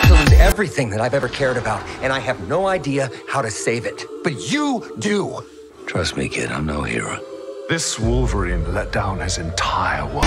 to lose everything that I've ever cared about, and I have no idea how to save it. But you do! Trust me, kid, I'm no hero. This Wolverine let down his entire world.